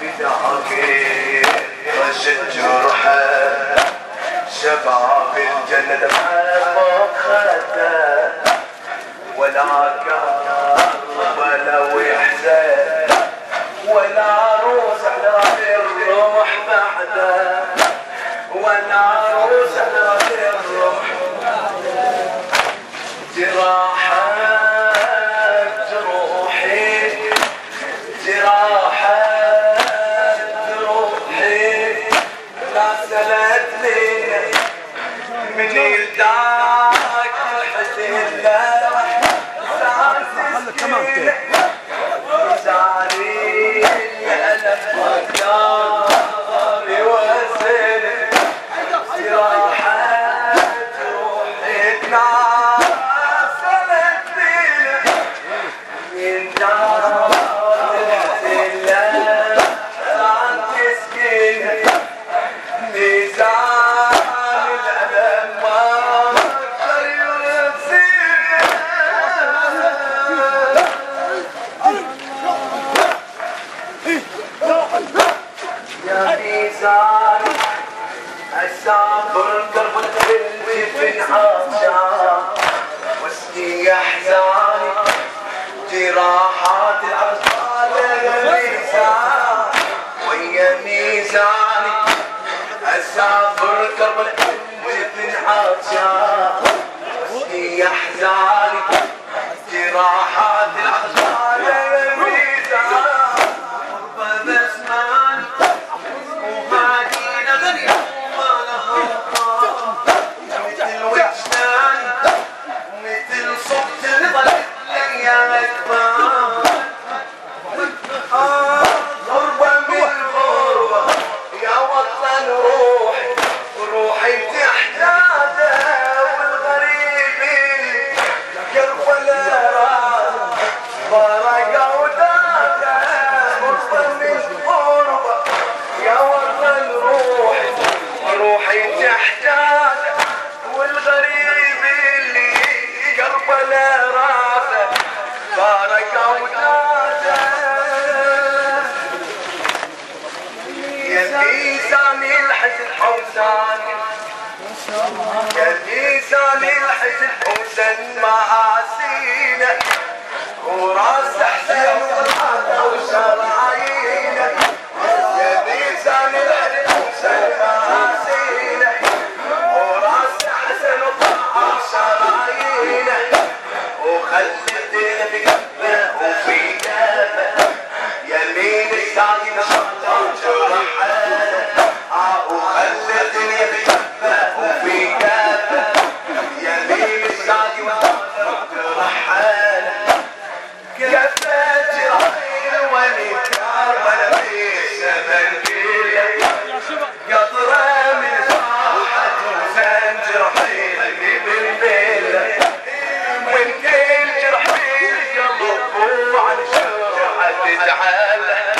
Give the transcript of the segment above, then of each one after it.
بدعك غشت جرحا شبع في يا ميزان أسافر قرب قلبي في العطشان واسقي أحزاني جراحات الأطفال يا ميزان ويا ميزاني أسافر قرب قلبي في العطشان واسقي أحزاني كنيسة للحزب وسن معاسينا وراس حسين وطلعنا وشرايينا كنيسة للحزب وسن معاسينا وراس حسن وطلعنا وشرايينا وخلي حد تعالى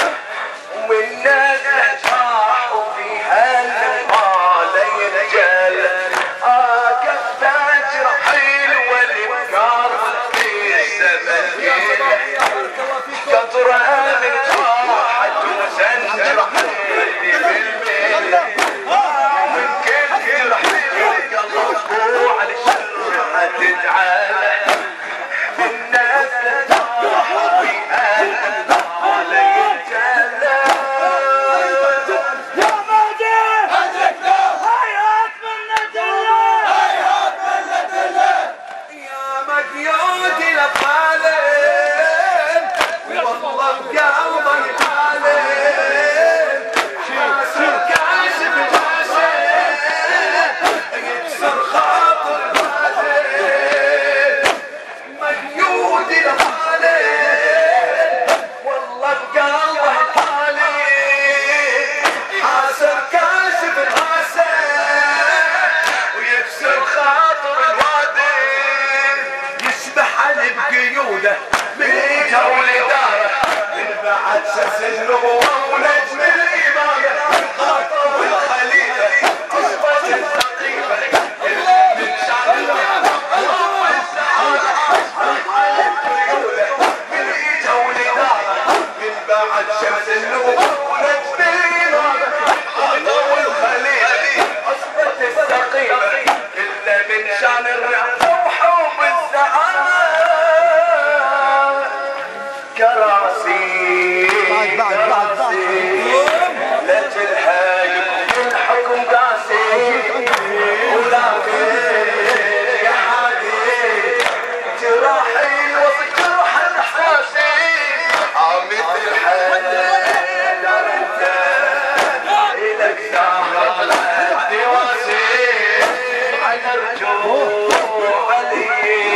Oh, acabou.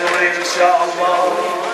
الاجر إن شاء الله.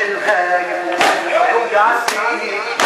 Senin her gün Yasin